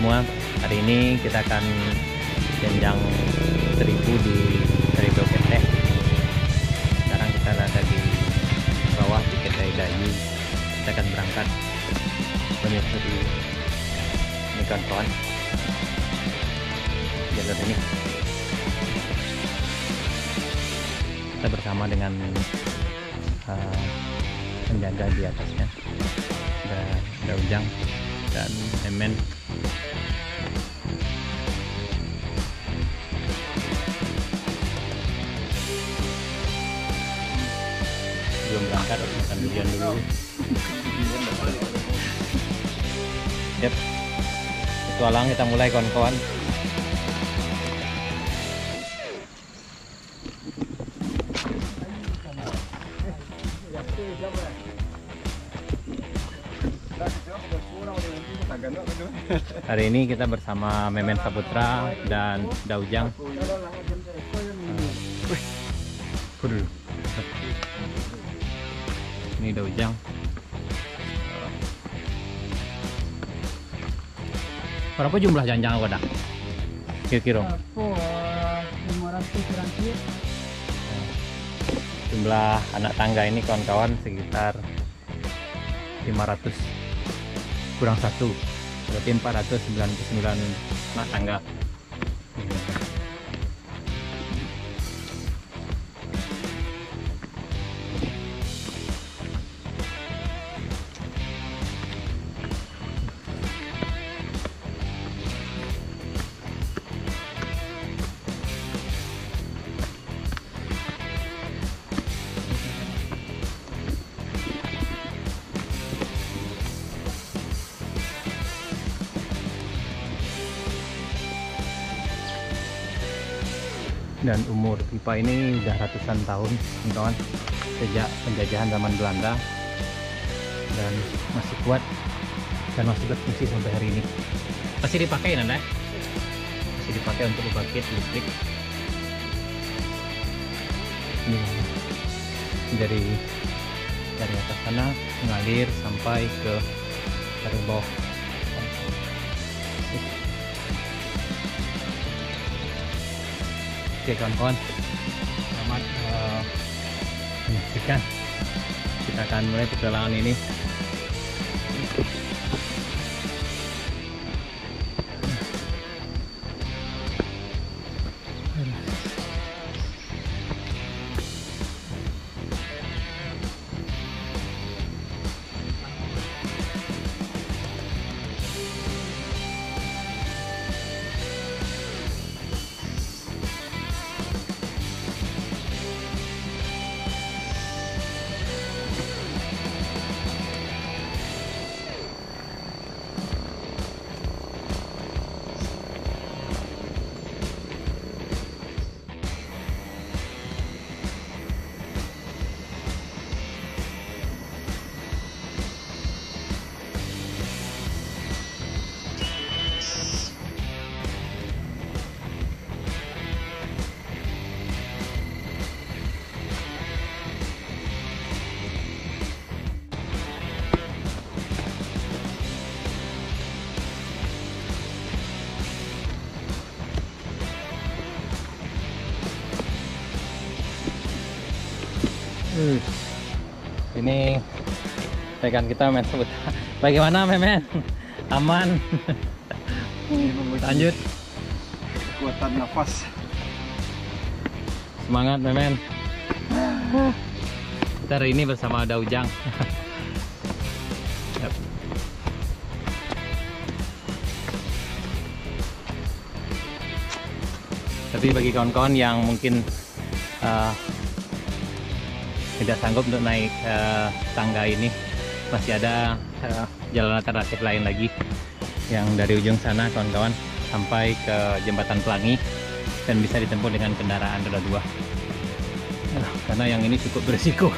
semua. Hari ini kita akan jenjang terigu di Terigu Keteh Sekarang kita ada di bawah di Keteh Dayu Kita akan berangkat menyusuri ini kawan-kawan jalur ini. Kita bersama dengan uh, penjaga di atasnya. Ada, ada ujang dan emen belum berangkat makan durian dulu Yep. Petualang kita mulai kawan-kawan. Hari ini kita bersama Memen Saputra dan Daujang. Ini Daujang. Berapa jumlah janjang? Kira-kira Oh, 500 rangkit. jumlah anak tangga ini kawan-kawan sekitar 500 kurang satu berarti 499 anak tangga dan umur pipa ini udah ratusan tahun kawan sejak penjajahan zaman Belanda. Dan masih kuat dan masih berfungsi sampai hari ini. Masih dipakai nanda? Masih dipakai untuk membangkit listrik. Ini dari dari atas sana mengalir sampai ke dari bawah Oke kawan-kawan. Selamat uh, menyaksikan. Kita akan mulai perjalanan ini rekan kita men sebut. Bagaimana memen? Aman. Lanjut. Kekuatan nafas. Semangat memen. Kita hari ini bersama Daujang. Yap. Tapi bagi kawan-kawan yang mungkin uh, tidak sanggup untuk naik eh, tangga ini masih ada eh, jalan alternatif lain lagi yang dari ujung sana kawan-kawan sampai ke jembatan Pelangi dan bisa ditempuh dengan kendaraan roda dua. Nah, karena yang ini cukup berisiko.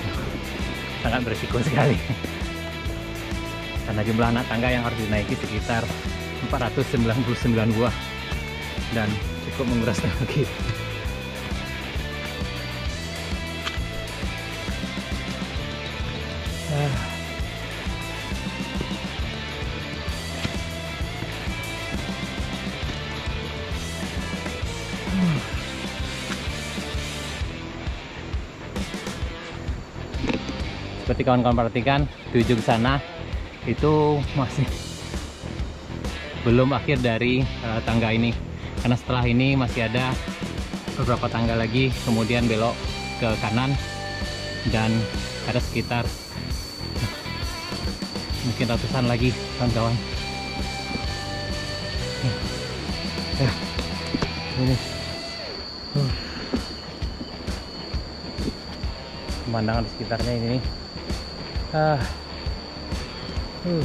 Sangat berisiko sekali. Karena jumlah anak tangga yang harus dinaiki sekitar 499 buah dan cukup menguras tenaga seperti kawan-kawan perhatikan di ujung sana itu masih belum akhir dari uh, tangga ini. Karena setelah ini masih ada beberapa tangga lagi kemudian belok ke kanan dan ada sekitar mungkin ratusan lagi kawan-kawan. Ya ini. Pemandangan sekitarnya ini nih ah uh.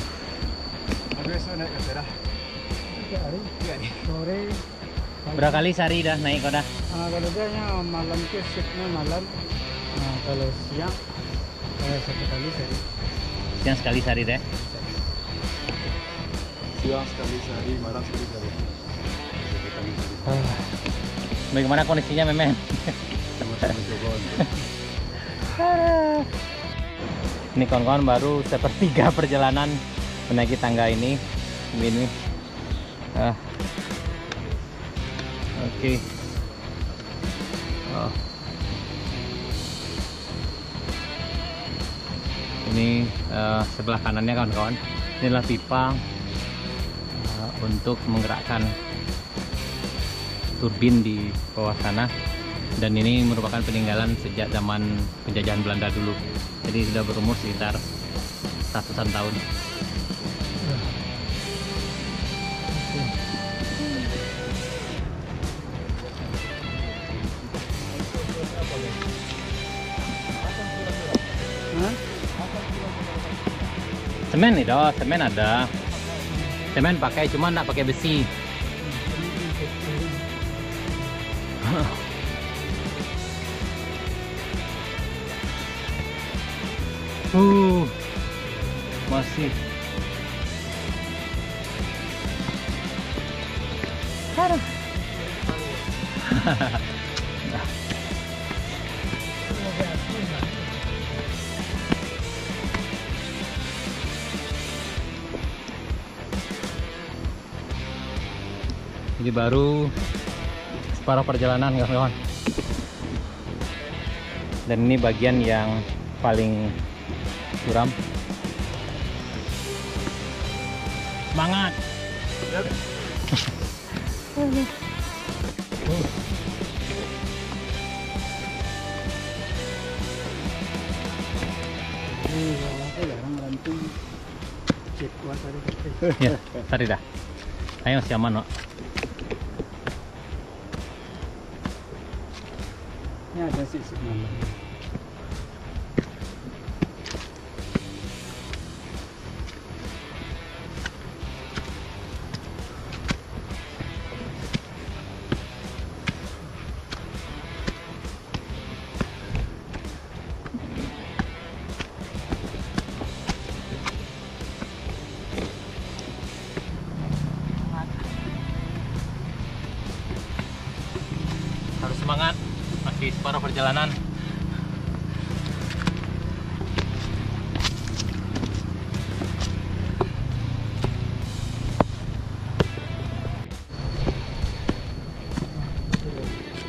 Sore. berapa kali sehari dah naik kau dah Ah, kalau dia malam ke shiftnya malam. Ah, kalau siang eh, satu kali sehari. siang sekali sehari deh Siang sekali sehari, malam sekali sehari. Ah. bagaimana kondisinya memen Sama-sama coba ini kawan-kawan baru sepertiga perjalanan menaiki tangga ini. Ini. Ah. oke. Oh. ini eh, sebelah kanannya kawan-kawan. Inilah pipa eh, untuk menggerakkan turbin di bawah sana dan ini merupakan peninggalan sejak zaman penjajahan Belanda dulu. Jadi sudah berumur sekitar ratusan tahun. Semen dong semen ada. Semen pakai cuma nggak pakai besi uh masih Aduh. Jadi baru separuh perjalanan kawan-kawan. Dan ini bagian yang paling curam. Semangat. Ya, tadi dah. Ayo siaman, no. Ini ada sisik malam. Perjalanan.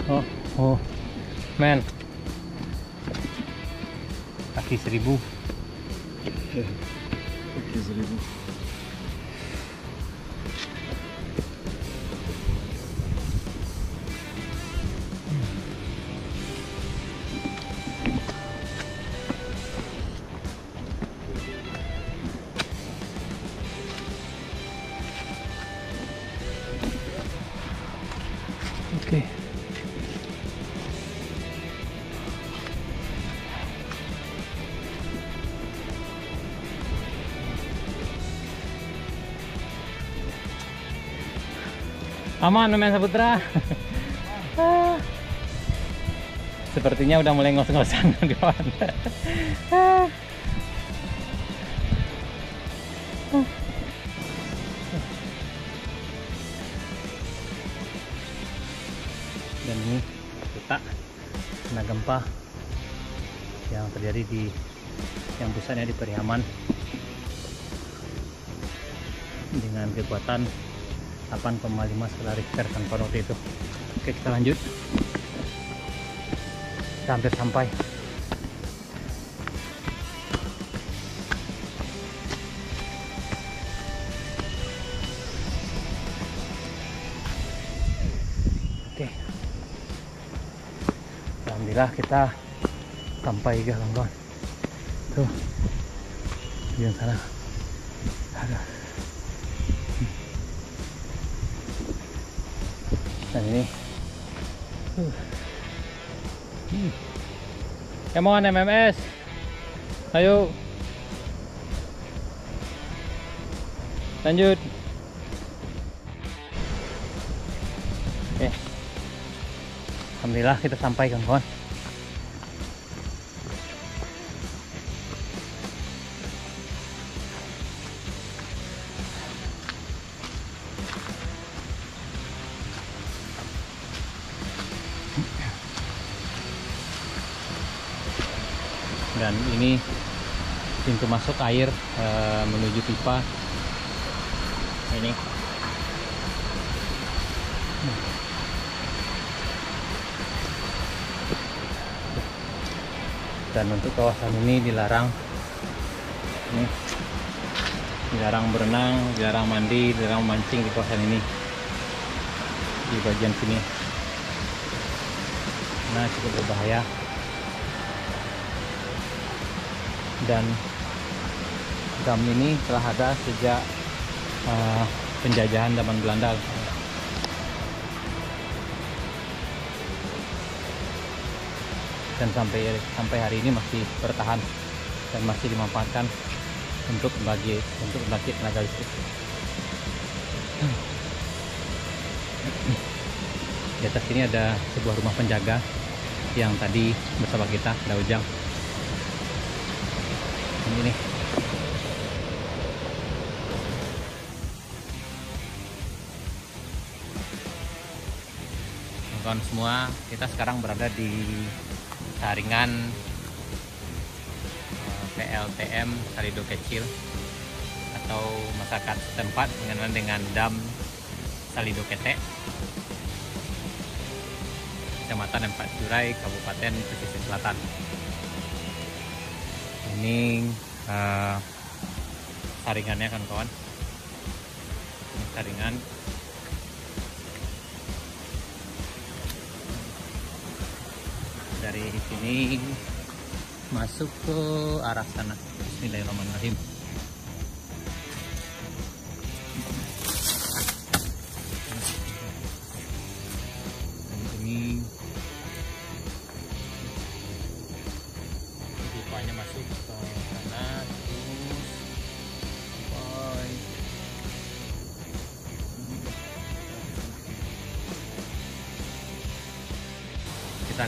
Oh, oh, men. Kaki seribu. Aman, Memen Saputra. Sepertinya udah mulai ngos-ngosan kawan. Dan ini kita kena gempa yang terjadi di yang pusatnya di Periaman dengan kekuatan 8,5 skala Richter kan roti itu. Oke kita lanjut. Kita hampir sampai. Oke. Alhamdulillah kita sampai guys kawan-kawan tuh di sana. Ada. Dan ini. Uh. hmm. come on MMS ayo. Lanjut. Oke Alhamdulillah kita sampai kawan-kawan masuk air e, menuju pipa. Ini. Dan untuk kawasan ini dilarang. Ini. Dilarang berenang dilarang mandi dilarang mancing di kawasan ini. Di bagian sini. Nah cukup berbahaya. Dan dam ini telah ada sejak uh, penjajahan zaman Belanda dan sampai sampai hari ini masih bertahan dan masih dimanfaatkan untuk bagi untuk membangkit tenaga listrik. Di atas ini ada sebuah rumah penjaga yang tadi bersama kita ada Ujang. Ini nih. Kawan semua, kita sekarang berada di saringan eh, PLTM Salido Kecil atau masyarakat setempat mengenal dengan Dam Salido Kete Kecamatan Empat Jurai Kabupaten Pesisir Selatan. Ini uh, saringannya kan kawan ini saringan dari sini masuk ke arah sana. Bismillahirrahmanirrahim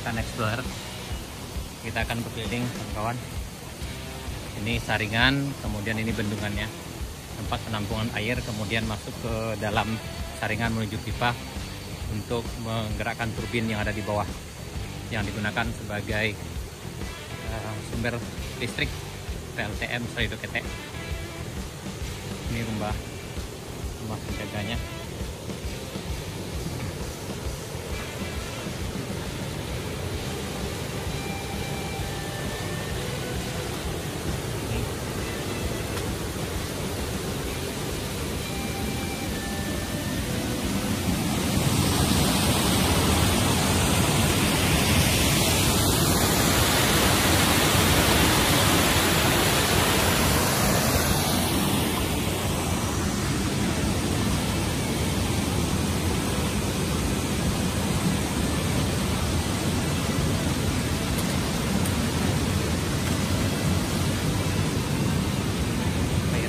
akan explore. Kita akan berkeliling kawan-kawan. Ini saringan kemudian ini bendungannya. Tempat penampungan air kemudian masuk ke dalam saringan menuju pipa untuk menggerakkan turbin yang ada di bawah yang digunakan sebagai uh, sumber listrik PLTM Salido Kete ini rumah rumah penjaganya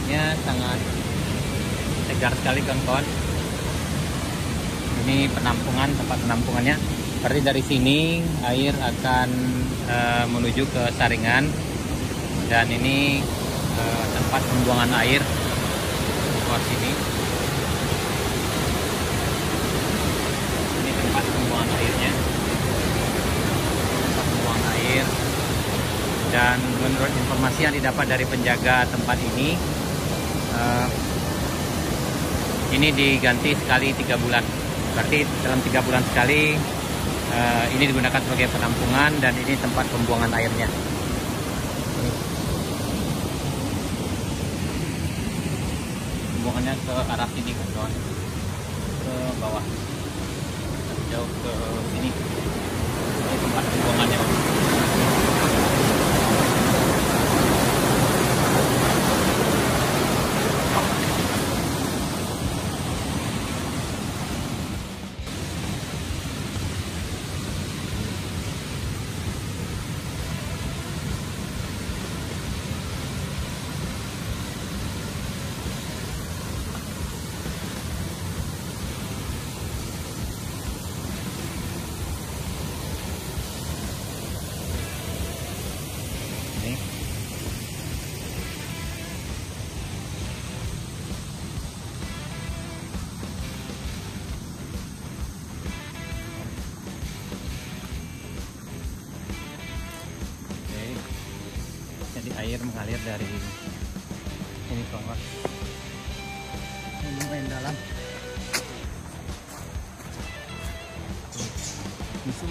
airnya sangat segar sekali kawan-kawan ini penampungan tempat penampungannya berarti dari sini air akan e, menuju ke saringan. Dan ini e, tempat pembuangan air keluar sini. Ini tempat pembuangan airnya. Tempat pembuangan air. Dan menurut informasi yang didapat dari penjaga tempat ini uh, ini diganti sekali tiga bulan. Berarti dalam tiga bulan sekali uh, ini digunakan sebagai penampungan dan ini tempat pembuangan airnya. Pembuangannya ke arah sini kan kawan. Ke bawah. Jauh ke sini. Ini tempat pembuangannya. Dari ini kawan. Ini main dalam. Musim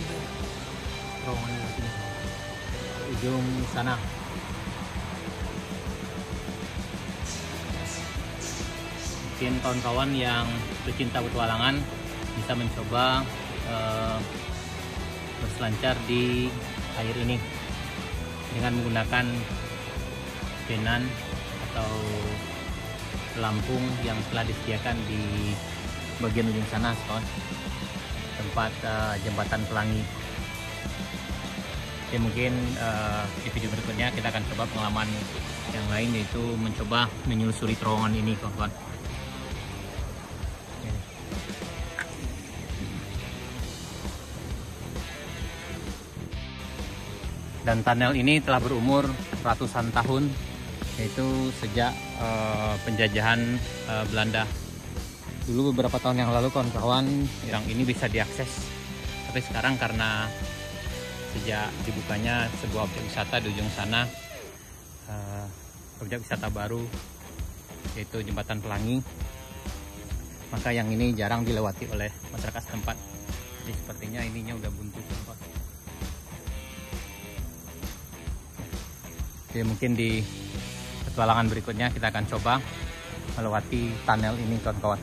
terowongan di sini. Ujung sana. Mungkin kawan-kawan yang pecinta petualangan bisa mencoba eh, berselancar di air ini dengan menggunakan penan atau pelampung yang telah disediakan di bagian ujung sana kawan tempat eh, jembatan pelangi. Oke mungkin eh, di video berikutnya kita akan coba pengalaman yang lain yaitu mencoba menyusuri terowongan ini kawan-kawan. Dan tunnel ini telah berumur ratusan tahun yaitu sejak eh, penjajahan eh, Belanda. Dulu beberapa tahun yang lalu kawan-kawan. Yang ini bisa diakses. Tapi sekarang karena sejak dibukanya sebuah objek wisata di ujung sana eh, objek wisata baru yaitu jembatan pelangi maka yang ini jarang dilewati oleh masyarakat setempat. Jadi sepertinya ininya udah buntu tempat jadi mungkin di petualangan berikutnya kita akan coba melewati tunnel ini kawan-kawan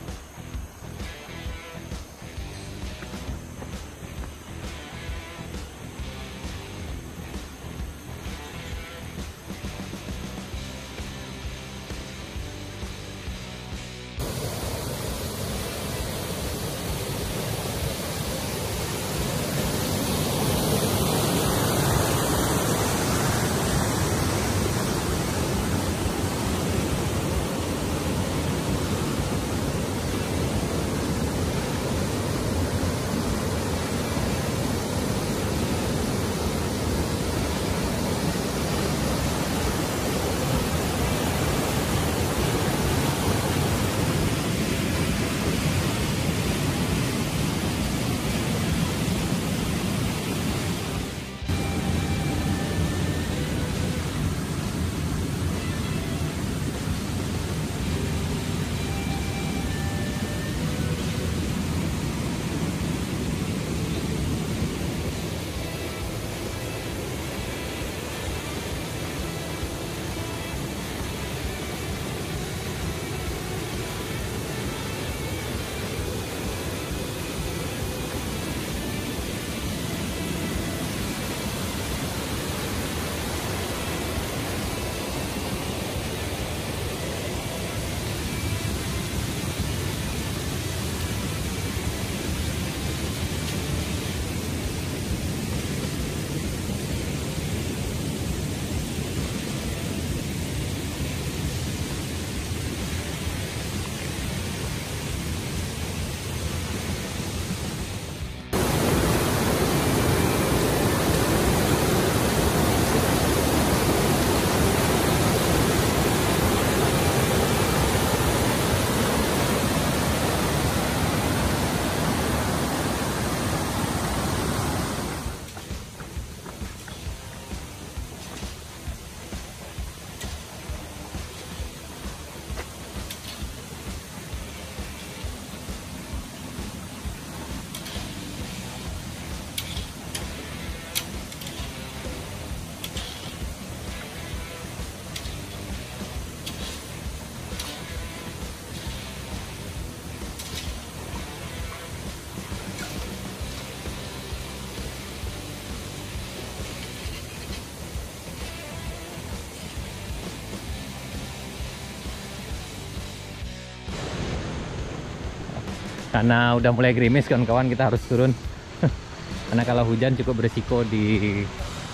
karena udah mulai gerimis kawan-kawan kita harus turun. Karena kalau hujan cukup berisiko di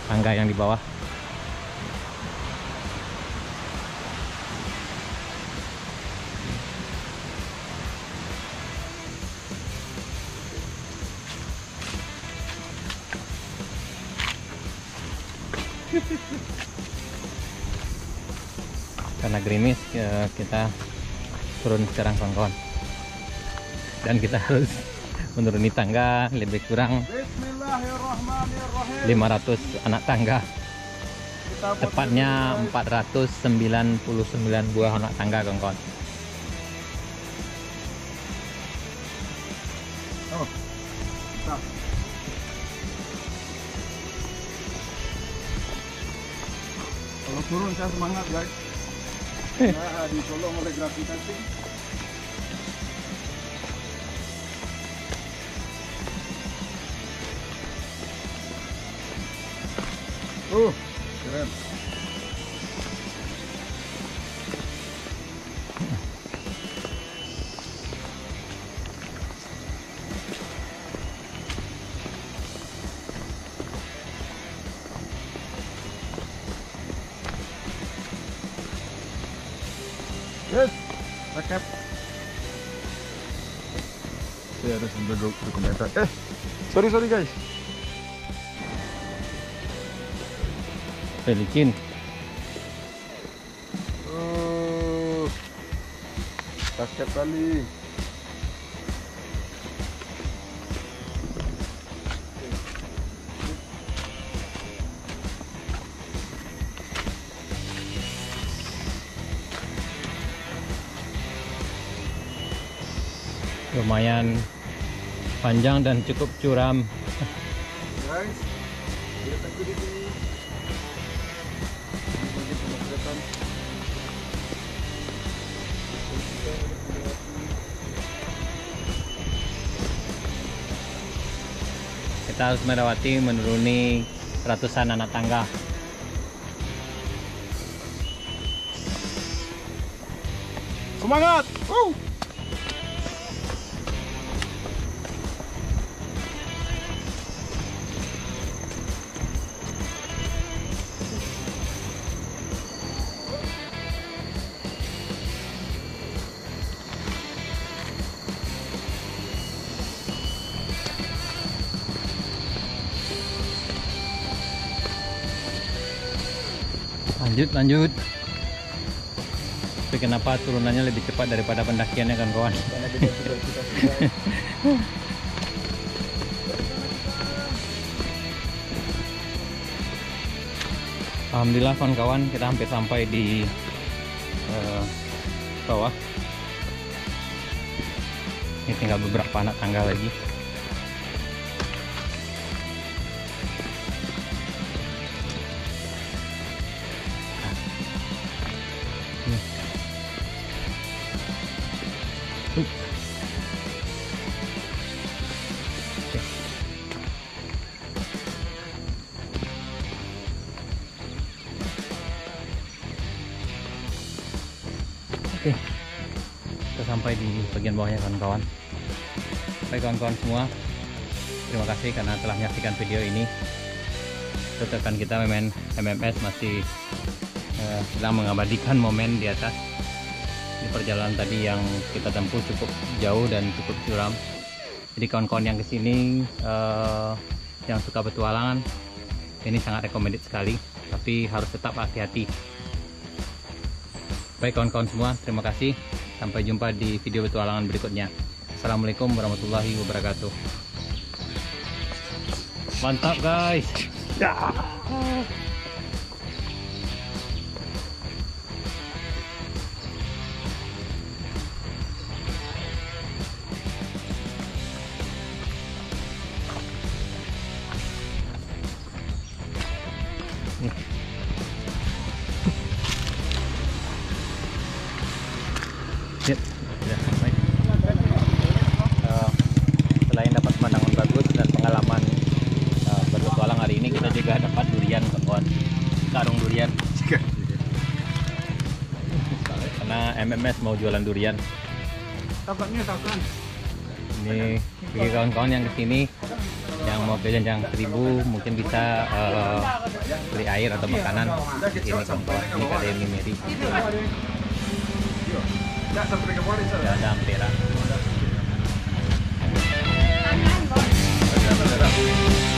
tangga yang di bawah. Karena gerimis ya kita turun sekarang kawan-kawan dan kita harus menuruni tangga lebih kurang Bismillahirrahmanirrahim. 500 anak tangga tepatnya dulu, guys. 499 buah anak tangga kawan-kawan Oh. Kalau turun saya semangat guys. Nah, ditolong oleh gravitasi. Uh, keren. Yes, ada sampai dokumenter. Eh, sorry sorry guys. Licin Uh, basket kali. lumayan panjang dan cukup curam Guys, aku di sini. Kita harus melewati menuruni ratusan anak tangga Semangat! Woo! Lanjut lanjut. Tapi kenapa turunannya lebih cepat daripada pendakiannya kan kawan. Alhamdulillah kawan-kawan kita hampir sampai di eh, bawah. Ini tinggal beberapa anak tangga lagi kita sampai di bagian bawahnya kawan-kawan. Baik kawan-kawan semua, terima kasih karena telah menyaksikan video ini. Rekan kita MMN MMS masih eh, sedang mengabadikan momen di atas di perjalanan tadi yang kita tempuh cukup jauh dan cukup curam. Jadi kawan-kawan yang ke sini eh, yang suka petualangan ini sangat recommended sekali, tapi harus tetap hati-hati. Baik kawan-kawan semua, terima kasih. Sampai jumpa di video petualangan berikutnya. Assalamualaikum warahmatullahi wabarakatuh. Mantap guys. Ya. Sudah sampai. Eh, selain dapat pemandangan bagus dan pengalaman eh, berpetualang hari ini, kita juga dapat durian, kawan. Karung durian. Karena MMS mau jualan durian. Tampaknya takkan. ini bagi kawan-kawan yang ke sini yang mau ke Janjang Seribu mungkin bisa eh, beli air atau makanan ini kawan-kawan ini KDM Mimeri Enggak sampai ke Polres. Ya ada amperan. Ada amperan.